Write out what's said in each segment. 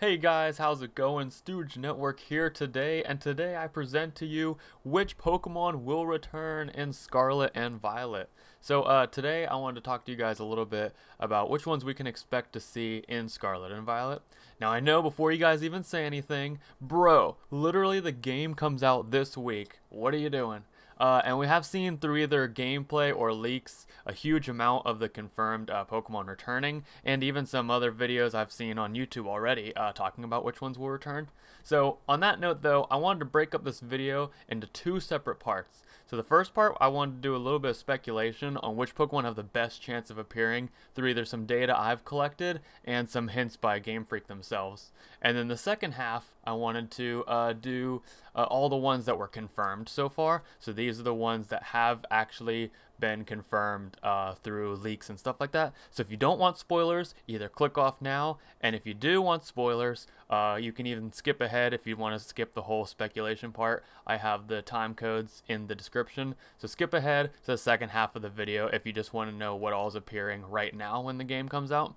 Hey guys, how's it going? Stooge Network here today, and today I present to you which Pokemon will return in Scarlet and Violet. So uh, today I wanted to talk to you guys a little bit about which ones we can expect to see in Scarlet and Violet. Now I know before you guys even say anything, bro, literally the game comes out this week. What are you doing? Uh, and we have seen through either gameplay or leaks a huge amount of the confirmed uh, Pokemon returning, and even some other videos I've seen on YouTube already uh, talking about which ones will return. So on that note though, I wanted to break up this video into two separate parts. So the first part, I wanted to do a little bit of speculation on which Pokemon have the best chance of appearing through either some data I've collected and some hints by Game Freak themselves. And then the second half, I wanted to uh, do uh, all the ones that were confirmed so far. So these are the ones that have actually been confirmed uh, through leaks and stuff like that. So if you don't want spoilers, either click off now, and if you do want spoilers, uh, you can even skip ahead if you want to skip the whole speculation part. I have the time codes in the description, so skip ahead to the second half of the video if you just want to know what all is appearing right now when the game comes out.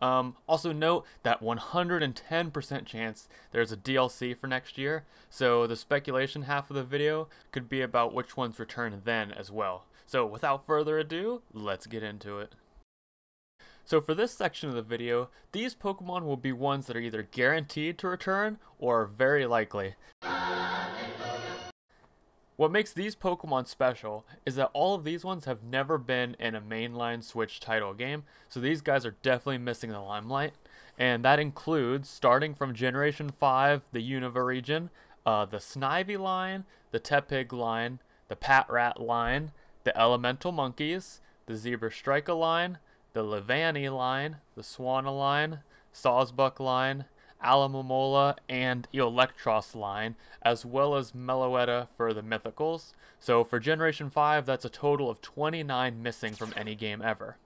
Um, also note that 110% chance there's a DLC for next year, so the speculation half of the video could be about which ones return then as well. So without further ado, let's get into it. So for this section of the video, these Pokemon will be ones that are either guaranteed to return or very likely. What makes these Pokemon special is that all of these ones have never been in a mainline Switch title game, so these guys are definitely missing the limelight. And that includes, starting from Generation 5, the Unova region, uh, the Snivy line, the Tepig line, the Patrat line, the Elemental Monkeys, the Zebra line, the Leavanny line, the Swanna line, Sawsbuck line, Alomomola, and Eelektross line, as well as Meloetta for the Mythicals. So for Generation 5, that's a total of 29 missing from any game ever.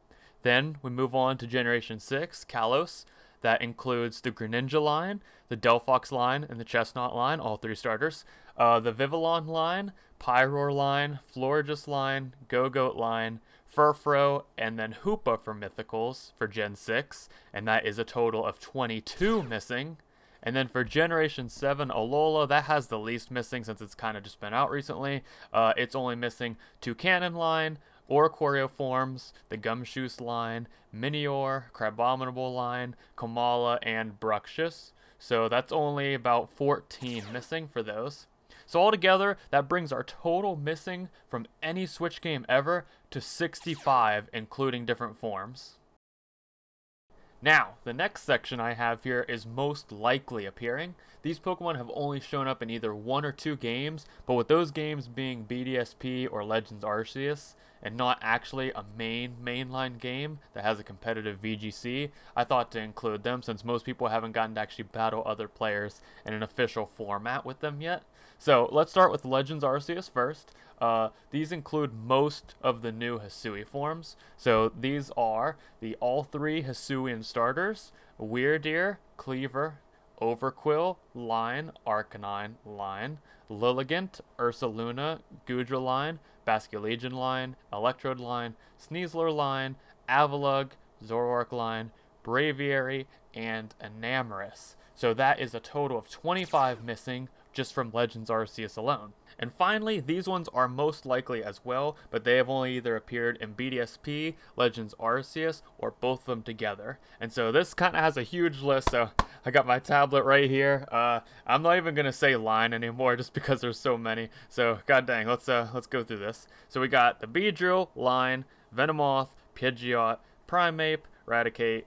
Then we move on to Generation 6, Kalos. That includes the Greninja line, the Delphox line, and the Chestnut line, all three starters. Uh, the Vivillon line, Pyroar line, Florges line, Gogoat line, Furfrou, and then Hoopa for Mythicals for Gen 6, and that is a total of 22 missing. And then for Generation 7, Alola, that has the least missing since it's kind of just been out recently. Uh, it's only missing Toucannon line, Oricorio forms, the Gumshoos line, Minior, Crabominable line, Komala, and Bruxish. So that's only about 14 missing for those. So altogether, that brings our total missing from any Switch game ever to 65, including different forms. Now, the next section I have here is most likely appearing. These Pokemon have only shown up in either one or two games, but with those games being BDSP or Legends Arceus, and not actually a main mainline game that has a competitive VGC, I thought to include them since most people haven't gotten to actually battle other players in an official format with them yet. So let's start with Legends Arceus first. Uh, these include most of the new Hisui forms. So these are the all three Hisuian starters, Wyrdeer, Kleavor, Overqwil, Line, Arcanine, Line, Lilligant, Ursaluna, Goodra Line, Basculegion Line, Electrode Line, Sneasler Line, Avalugg, Zoroark Line, Braviary, and Enamorus. So that is a total of 25 missing just from Legends Arceus alone. And finally, these ones are most likely as well, but they have only either appeared in BDSP, Legends Arceus, or both of them together. And so this kind of has a huge list, so I got my tablet right here. Uh, I'm not even gonna say line anymore just because there's so many. So god dang, let's uh, let's go through this. So we got the Beedrill, Line, Venomoth, Pidgeot, Primeape, Raticate,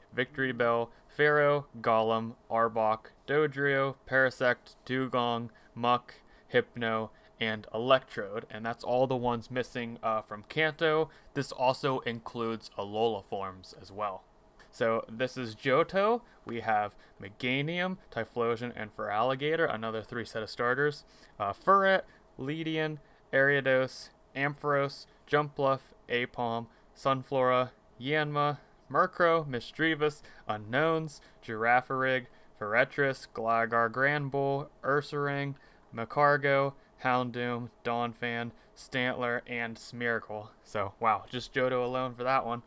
Bell, Fearow, Golem, Arbok, Dodrio, Parasect, Dewgong, Muk, Hypno, and Electrode, and that's all the ones missing uh, from Kanto. This also includes Alola forms as well. So this is Johto. We have Meganium, Typhlosion, and Feraligatr, another three set of starters. Uh, Furret, Ledian, Ariados, Ampharos, Jumpluff, Aipom, Sunflora, Yanma, Murkrow, Misdreavus, Unknowns, Girafarig, Forretress, Gligar Granbull, Ursaring, Magcargo, Houndoom, Donphan, Stantler, and Smeargle. So, wow, just Johto alone for that one.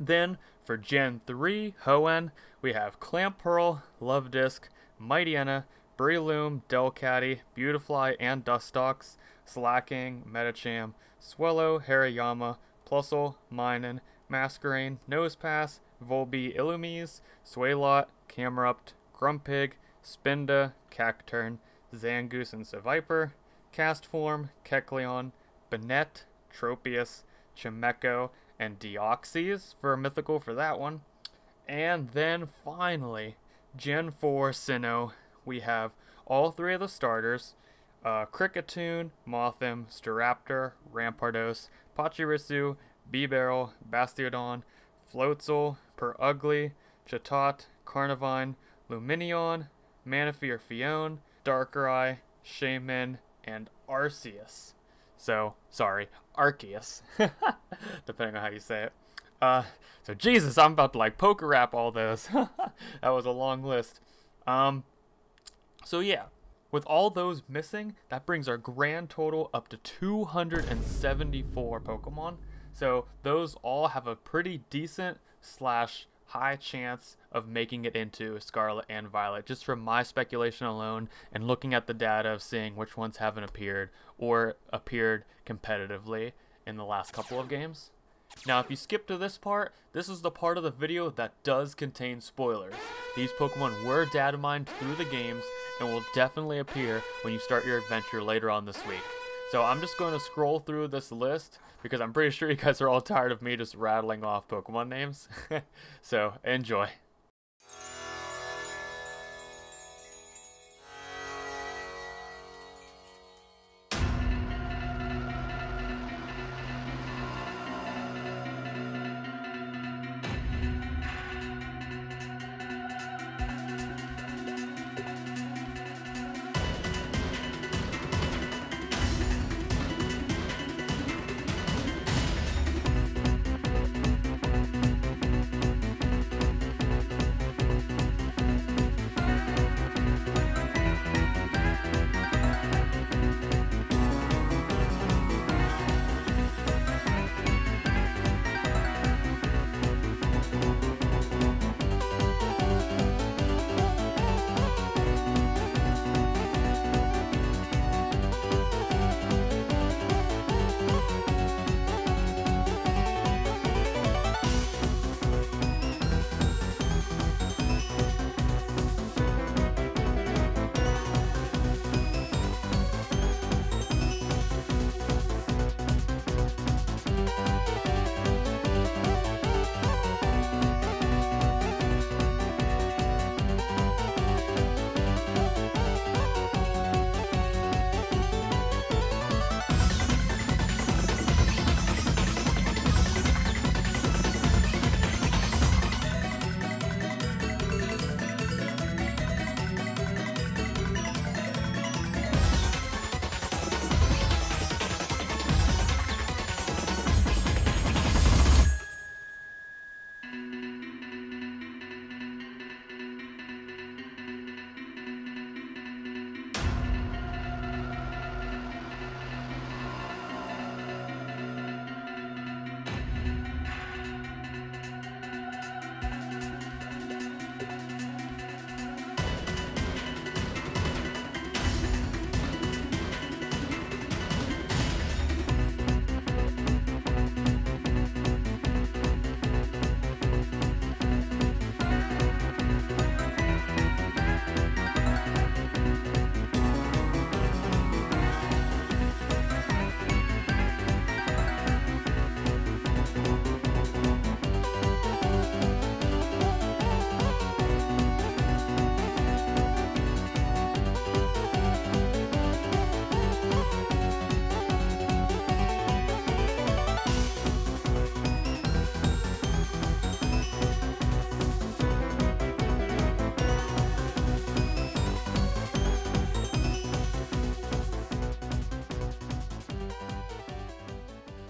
Then, For Gen 3 Hoenn, we have Clamperl, Luvdisc, Mightyena, Breloom, Delcatty, Beautifly, and Dustox, Slaking, Medicham, Swellow, Hariyama, Plusle, Minun, Masquerain, Nosepass, Volbeat, Illumise, Swalot, Camerupt, Grumpig, Spinda, Cacturne, Zangoose and Seviper, Castform, Kecleon, Banette, Tropius, Chimecho, and Deoxys for a mythical for that one. And then finally, Gen 4 Sinnoh, we have all three of the starters uh, Kricketune, Mothim, Staraptor, Rampardos, Pachirisu, Bibarel, Bastiodon, Floatzel, Purugly, Chatot, Carnivine, Lumineon, Manaphy or Phione, Darkrai, Shaymin, and Arceus. So, sorry, Arceus, depending on how you say it. Uh, so Jesus, I'm about to like poker wrap all those. that was a long list. Um, so yeah, with all those missing, that brings our grand total up to 274 Pokemon. So those all have a pretty decent slash high chance of making it into Scarlet and Violet, just from my speculation alone and looking at the data of seeing which ones haven't appeared or appeared competitively in the last couple of games. Now, if you skip to this part, this is the part of the video that does contain spoilers. These Pokemon were data mined through the games and will definitely appear when you start your adventure later on this week. So I'm just going to scroll through this list because I'm pretty sure you guys are all tired of me just rattling off Pokemon names. so enjoy.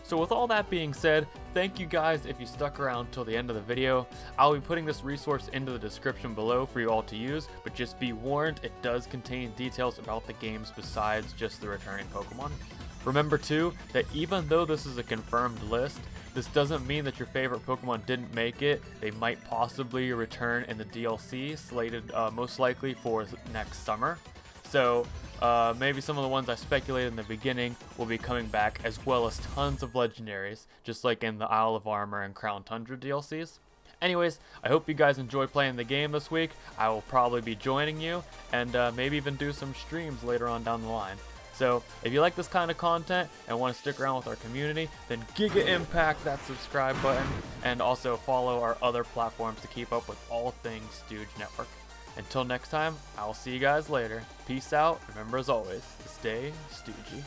So with all that being said, thank you guys if you stuck around till the end of the video. I'll be putting this resource into the description below for you all to use, but just be warned, it does contain details about the games besides just the returning Pokemon. Remember too, that even though this is a confirmed list, This doesn't mean that your favorite Pokemon didn't make it. They might possibly return in the DLC, slated uh, most likely for next summer. So uh, maybe some of the ones I speculated in the beginning will be coming back, as well as tons of legendaries, just like in the Isle of Armor and Crown Tundra DLCs. Anyways, I hope you guys enjoy playing the game this week. I will probably be joining you, and uh, maybe even do some streams later on down the line. So, if you like this kind of content and want to stick around with our community, then Giga Impact that subscribe button, and also follow our other platforms to keep up with all things Stooge Network. Until next time, I will see you guys later. Peace out. Remember, as always, stay stoogey.